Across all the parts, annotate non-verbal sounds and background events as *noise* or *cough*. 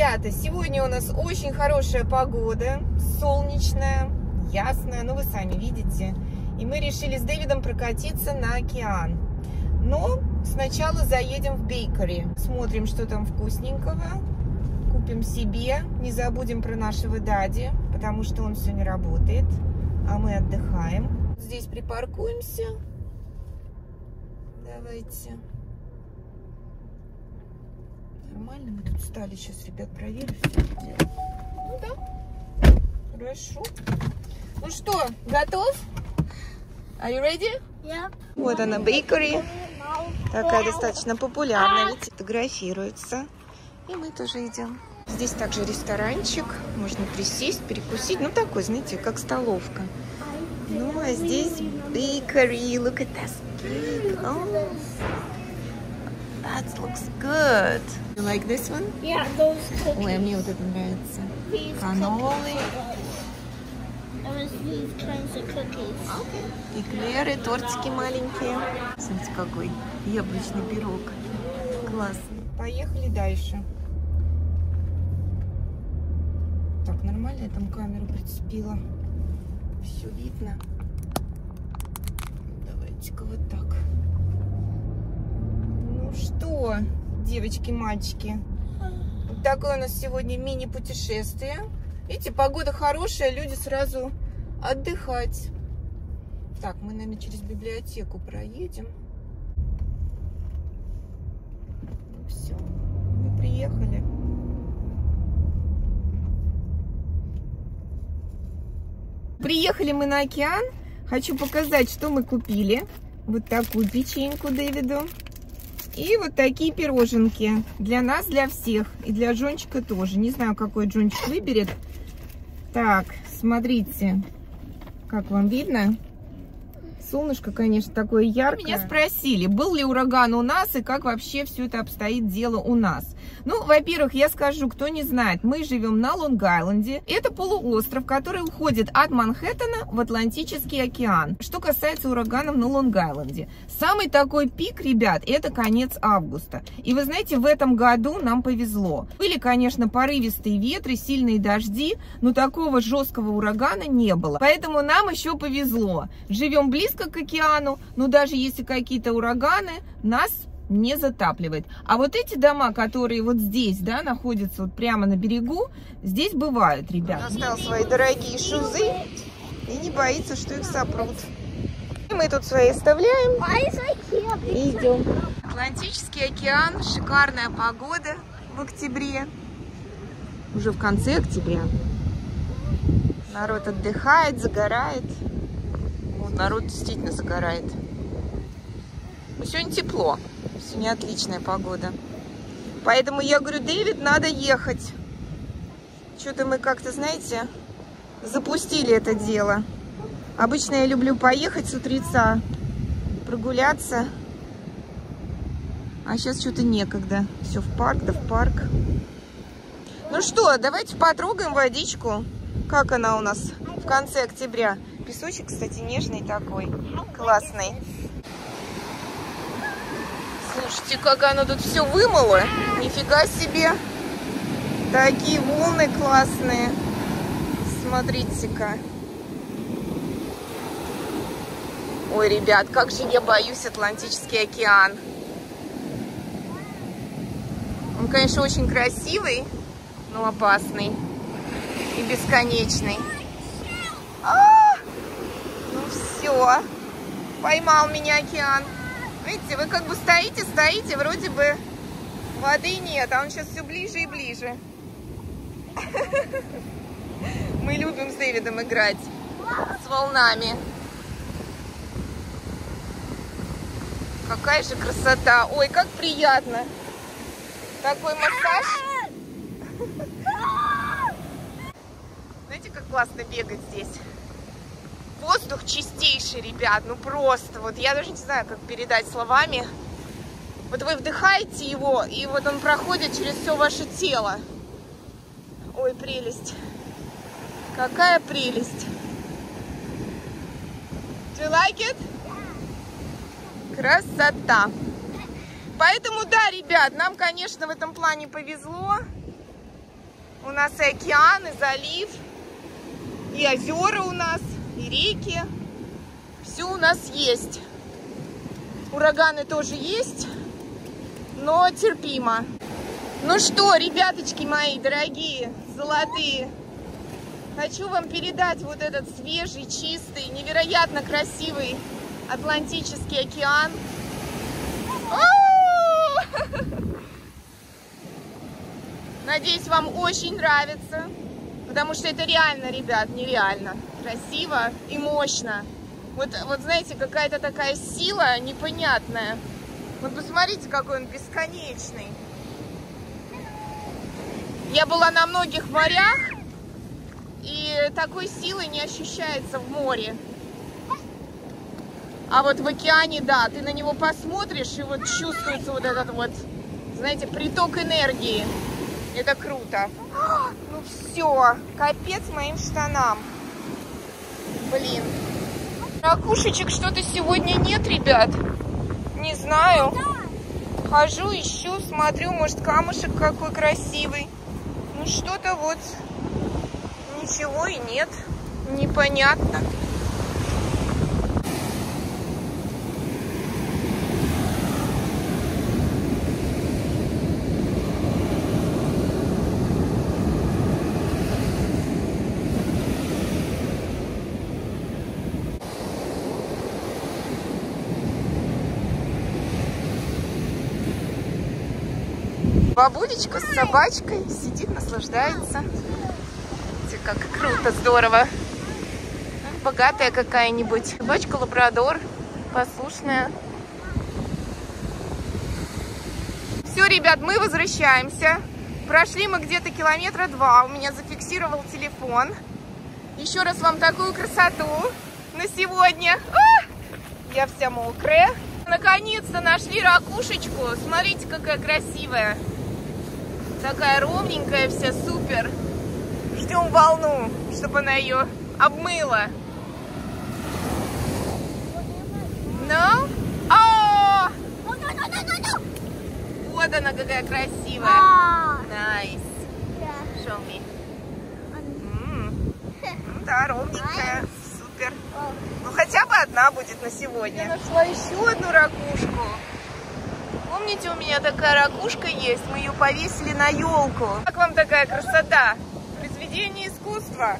ребята, сегодня у нас очень хорошая погода, солнечная, ясная, ну вы сами видите. И мы решили с Дэвидом прокатиться на океан. Но сначала заедем в бейкери, смотрим, что там вкусненького, купим себе, не забудем про нашего Дади, потому что он не работает, а мы отдыхаем. Здесь припаркуемся. Давайте. Нормально мы тут стали. Сейчас, ребят, проверю все это дело. Ну да. Хорошо. Ну что, готов? Are you ready? Yep. Вот она, бейкери. Такая достаточно популярная, ведь фотографируется. И мы тоже идем. Здесь также ресторанчик. Можно присесть, перекусить. Ну, такой, знаете, как столовка. Ну, а здесь bakery. Look at that cake. Oh, that looks good. You like this one? Yeah, those cookies. Ой, а мне вот это нравится. Of cookies. Эклеры, тортики маленькие. Смотрите, какой яблочный пирог. Классно. Поехали дальше. Так, нормально я там камеру прицепила. Все видно. Давайте-ка вот так. Что, девочки, мальчики, вот такое у нас сегодня мини-путешествие. Видите, погода хорошая, люди сразу отдыхать. Так, мы, наверное, через библиотеку проедем. Ну все, мы приехали. Приехали мы на океан. Хочу показать, что мы купили. Вот такую печеньку Дэвиду. И вот такие пироженки. Для нас, для всех. И для Джончика тоже. Не знаю, какой Джончик выберет. Так, смотрите. Как вам видно? Солнышко, конечно, такое яркое. Меня спросили, был ли ураган у нас и как вообще все это обстоит дело у нас. Ну, во-первых, я скажу, кто не знает, мы живем на Лонг-Айленде. Это полуостров, который уходит от Манхэттена в Атлантический океан. Что касается ураганов на Лонг-Айленде. Самый такой пик, ребят, это конец августа. И вы знаете, в этом году нам повезло. Были, конечно, порывистые ветры, сильные дожди, но такого жесткого урагана не было. Поэтому нам еще повезло. Живем близко к океану, но даже если какие-то ураганы, нас не затапливает. А вот эти дома, которые вот здесь, да, находятся вот прямо на берегу, здесь бывают, ребят. Он оставил свои дорогие шузы и не боится, что их сопрут. И мы тут свои оставляем here? и идем. Атлантический океан, шикарная погода в октябре. Уже в конце октября. Народ отдыхает, загорает. Народ действительно загорает. Сегодня тепло. Сегодня отличная погода. Поэтому я говорю, Дэвид, надо ехать. Что-то мы как-то, знаете, запустили это дело. Обычно я люблю поехать с утреца, прогуляться. А сейчас что-то некогда. Все в парк, да в парк. Ну что, давайте потрогаем водичку. Как она у нас в конце октября. Песочек, кстати, нежный такой. Классный. Слушайте, как оно тут все вымыло. Нифига себе. Такие волны классные. Смотрите-ка. Ой, ребят, как же я боюсь Атлантический океан. Он, конечно, очень красивый, но опасный и бесконечный. Все, поймал меня океан. Видите, вы как бы стоите, стоите, вроде бы воды нет, а он сейчас все ближе и ближе. *laughs* Мы любим с Дэвидом играть с волнами. Какая же красота! Ой, как приятно! Такой массаж. *laughs* Знаете, как классно бегать здесь? Воздух чистейший, ребят, ну просто. Вот я даже не знаю, как передать словами. Вот вы вдыхаете его, и вот он проходит через все ваше тело. Ой, прелесть. Какая прелесть. Do you like it? Красота. Поэтому, да, ребят, нам, конечно, в этом плане повезло. нас и океан, и залив, и озера у нас, и реки. Все у нас есть. Ураганы тоже есть, но терпимо. Ну что, ребяточки мои дорогие, золотые, хочу вам передать вот этот свежий, чистый, невероятно красивый Атлантический океан. *laughs* Надеюсь, вам очень нравится, потому что это реально, ребят, нереально красиво и мощно. Вот, вот знаете, какая-то такая сила непонятная. Вот посмотрите, какой он бесконечный. Я была на многих морях, и такой силы не ощущается в море. А вот в океане, да, ты на него посмотришь, и вот чувствуется вот этот вот, знаете, приток энергии. Это круто. *gasps* Ну все, капец моим штанам. Блин. Ракушечек что-то сегодня нет, ребят. Не знаю. Хожу, ищу, смотрю, может камушек какой красивый. Ну что-то вот ничего и нет. Непонятно. Бабулечка с собачкой сидит, наслаждается. Видите, как круто, здорово. Богатая какая-нибудь. Собачка лабрадор, послушная. Все, ребят, мы возвращаемся. Прошли мы где-то километра два. У меня зафиксировал телефон. Еще раз вам такую красоту на сегодня. А! Я вся мокрая. Наконец-то нашли ракушечку. Смотрите, какая красивая. Такая ровненькая вся, супер. Ждем волну, чтобы она ее обмыла. Ну? О! Вот она какая красивая. Nice. Me. М, ну Да, ровненькая. Супер. Ну хотя бы одна будет на сегодня. Я нашла еще одну ракушку. Помните, у меня такая ракушка есть, мы ее повесили на елку. Как вам такая красота? Произведение искусства.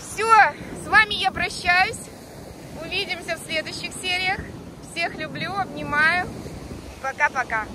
Все, с вами я прощаюсь. Увидимся в следующих сериях. Всех люблю, обнимаю. Пока-пока.